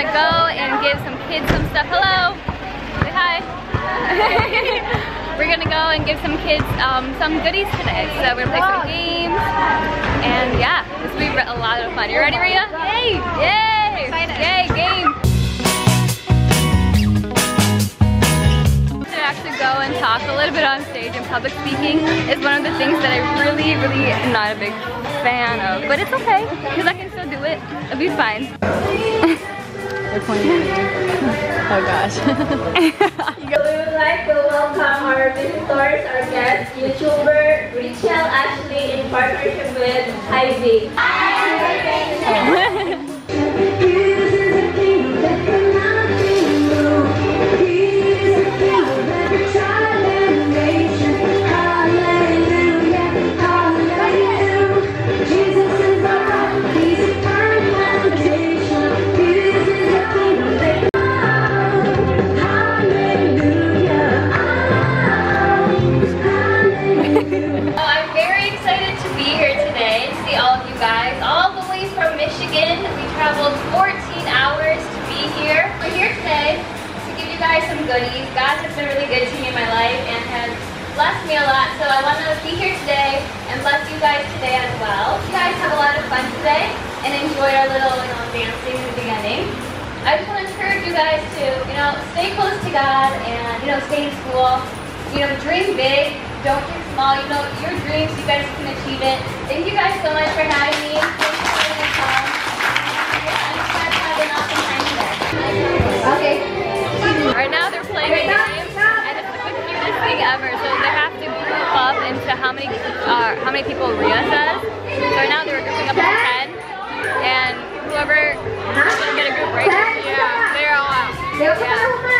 go and give some kids some stuff. Hello. Say hi. we're gonna go and give some kids um, some goodies today. So we're gonna play some games. And yeah, this will be a lot of fun. You ready, Rhea? Yay! Yay! Yay, game! To actually go and talk a little bit on stage and public speaking is one of the things that I really, really am not a big fan of. But it's okay, because I can still do it. It'll be fine. They're pointing at me. Oh gosh. We would like to welcome our visitors, our guest, YouTuber Rachel Ashley in partnership with Ivy. Well, some goodies. God has been really good to me in my life and has blessed me a lot. So I want to be here today and bless you guys today as well. You guys have a lot of fun today and enjoy our little, you know, dancing in the beginning. I just want to encourage you guys to, you know, stay close to God and, you know, stay in school. You know, dream big, don't dream small. You know, your dreams, you guys can achieve it. Thank you guys so much for having me. For have an awesome time today. Okay. Many uh, how many people Ria says. So right now they're grouping up into ten, and whoever doesn't get a group right, yeah, they're all out. Yeah.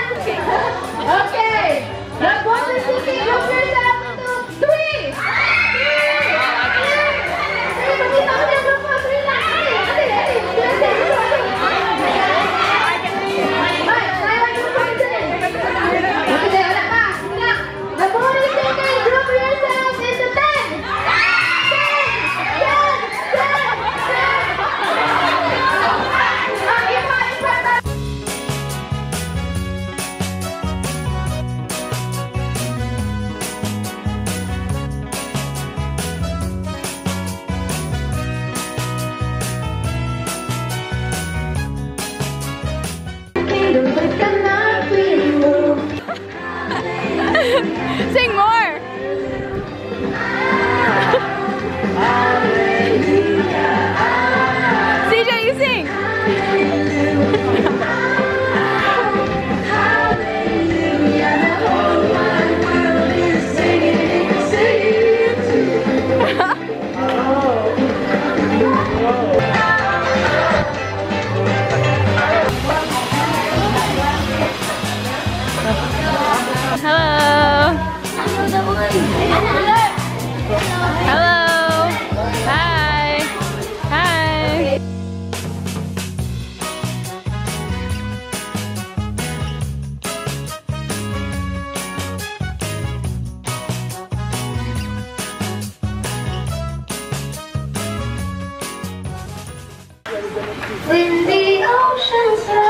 When the oceans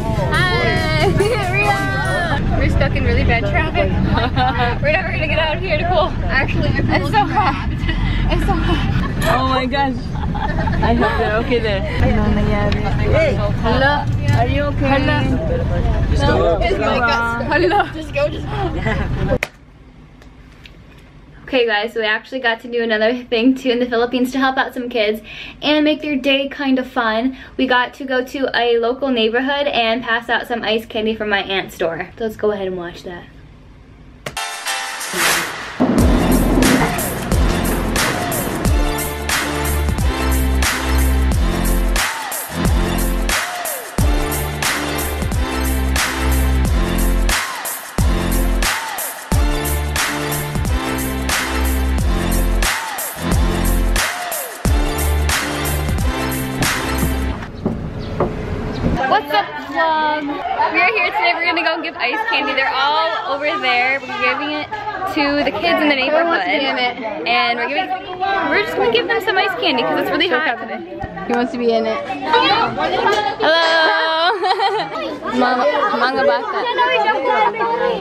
Hi, Ria. We're stuck in really bad traffic. We're never gonna get out of here, Nicole. Actually, it's so hot. It's so hot. Oh my gosh. I hope they're okay there. Hey, hello. Are you okay? Hello. Just go. Hello. Just go. Just go. Okay guys, so we actually got to do another thing too in the Philippines to help out some kids and make their day kind of fun. We got to go to a local neighborhood and pass out some ice candy from my aunt's store. So let's go ahead and watch that. Vlog? We are here today, we're gonna go give ice candy. They're all over there. We're giving it to the kids in the neighborhood. And we're giving we're just gonna give them some ice candy because it's really hot today. He wants to be in it. Hello! Mga, mga bata.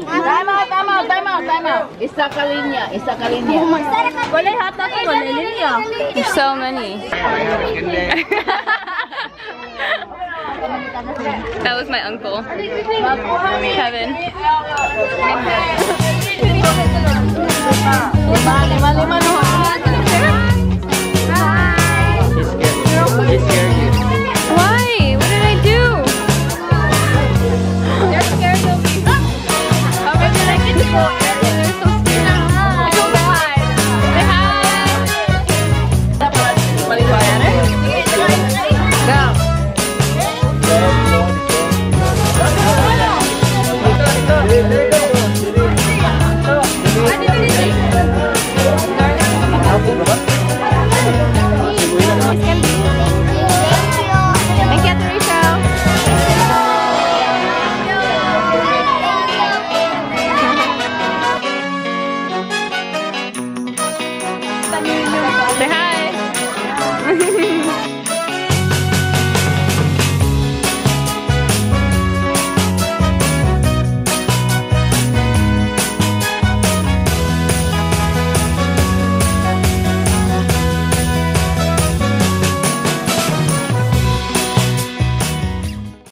Time out, time out, time out, time out. Isa ka linya, isa ka linya. Oh wala hata ko, wala linya. There's so many. that was my uncle. Kevin. Lima, lima, lima no.